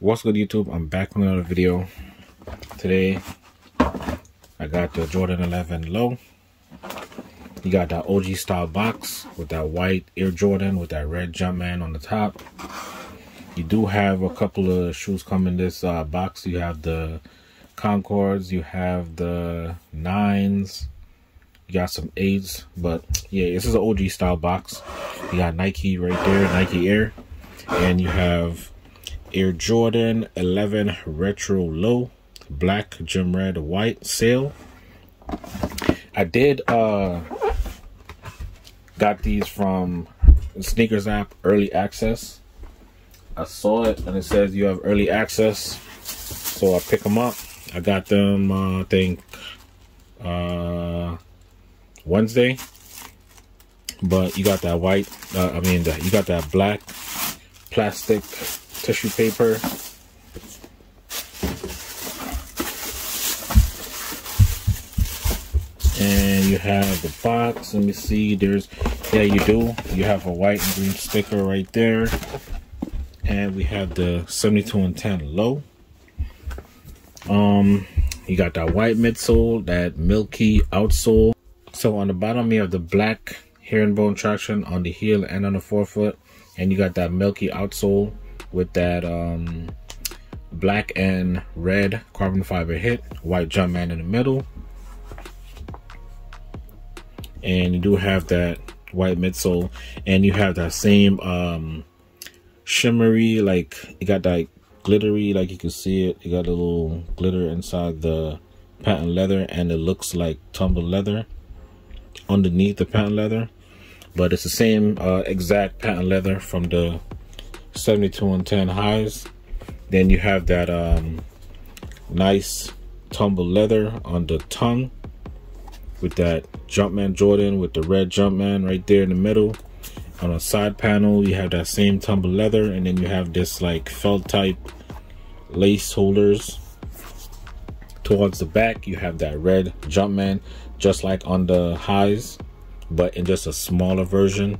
What's good YouTube? I'm back with another video. Today I got the Jordan 11 low. You got that OG style box with that white Air Jordan with that red Jumpman on the top. You do have a couple of shoes come in this uh, box. You have the Concords, you have the nines, you got some eights, but yeah, this is an OG style box. You got Nike right there, Nike Air, and you have Air Jordan 11 Retro Low, black, gym red, white, sail. I did uh got these from the sneakers app early access. I saw it and it says you have early access, so I pick them up. I got them, uh, I think, uh, Wednesday. But you got that white, uh, I mean, you got that black plastic tissue paper. And you have the box. Let me see. There's, yeah, you do. You have a white and green sticker right there. And we have the 72 and 10 low. Um, you got that white midsole, that milky outsole. So on the bottom you have the black herringbone traction on the heel and on the forefoot, and you got that milky outsole with that um, black and red carbon fiber hit, white Jumpman in the middle, and you do have that white midsole, and you have that same um, shimmery, like you got that glittery, like you can see it. You got a little glitter inside the patent leather, and it looks like tumbled leather underneath the patent leather but it's the same uh, exact patent leather from the 72 and 10 highs. Then you have that um, nice tumble leather on the tongue with that Jumpman Jordan with the red Jumpman right there in the middle. On a side panel you have that same tumble leather and then you have this like felt type lace holders. Towards the back you have that red Jumpman just like on the highs but in just a smaller version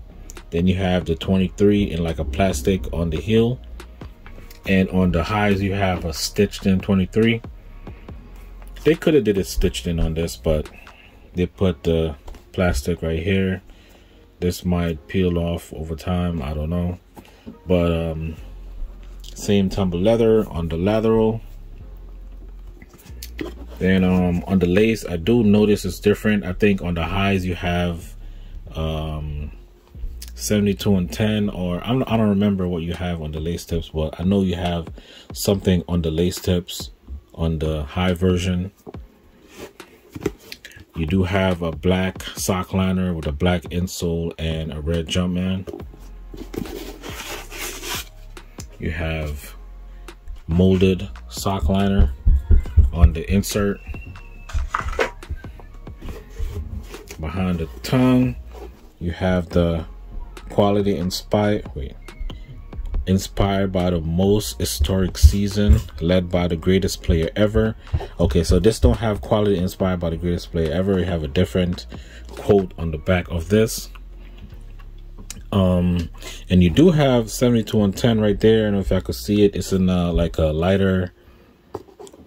then you have the 23 in like a plastic on the heel. And on the highs you have a stitched in 23 they could have did it stitched in on this but they put the plastic right here. This might peel off over time i don't know. But um same tumble leather on the lateral. Then um, on the lace, I do notice it's different. I think on the highs you have um, 72 and 10 or I'm, I don't remember what you have on the lace tips, but I know you have something on the lace tips on the high version. You do have a black sock liner with a black insole and a red Jumpman. You have molded sock liner on the insert behind the tongue you have the quality inspired wait inspired by the most historic season led by the greatest player ever okay so this don't have quality inspired by the greatest player ever we have a different quote on the back of this um and you do have 72 and 10 right there and if i could see it it's in uh, like a lighter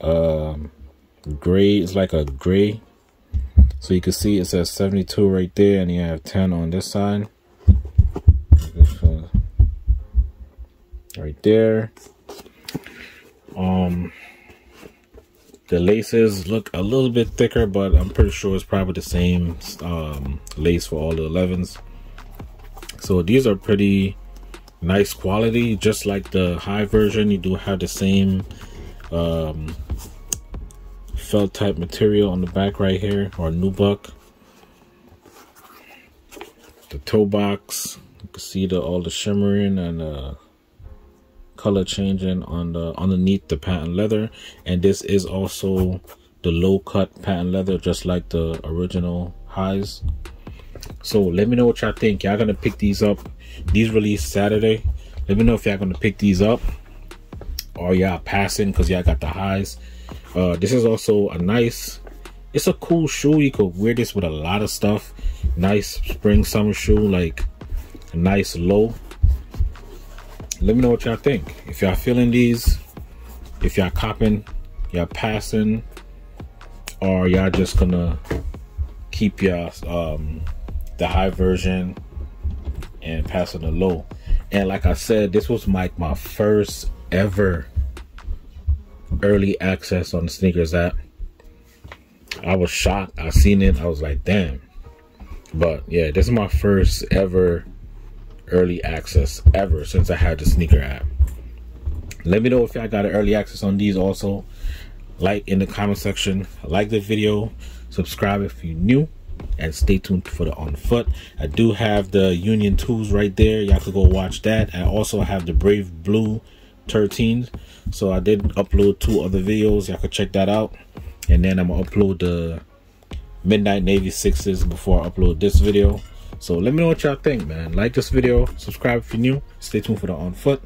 um, gray. It's like a gray. So you can see it says 72 right there, and you have 10 on this side. Right there. Um, the laces look a little bit thicker, but I'm pretty sure it's probably the same um, lace for all the 11s. So these are pretty nice quality, just like the high version. You do have the same um, felt type material on the back right here or nubuck the toe box you can see the all the shimmering and uh, color changing on the underneath the patent leather. And this is also the low cut patent leather just like the original highs. So let me know what y'all think. Y'all gonna pick these up. These released saturday. Let me know if y'all gonna pick these up. Or y'all passing because y'all got the highs. Uh, this is also a nice, it's a cool shoe. You could wear this with a lot of stuff. Nice spring summer shoe, like a nice low. Let me know what y'all think. If y'all feeling these, if y'all copping, y'all passing, or y'all just gonna keep your um the high version and passing the low. And like I said, this was like my first ever early access on the sneakers app. I was shocked. I seen it. I was like, damn. But yeah, this is my first ever early access ever since I had the sneaker app. Let me know if y'all got an early access on these also. Like in the comment section. Like the video. Subscribe if you're new. And stay tuned for the on foot. I do have the Union 2s right there. Y'all could go watch that. I also have the Brave Blue 13s. So I did upload two other videos. Y'all could check that out. And then I'm to upload the Midnight Navy 6s before I upload this video. So let me know what y'all think, man. Like this video, subscribe if you're new. Stay tuned for the on foot.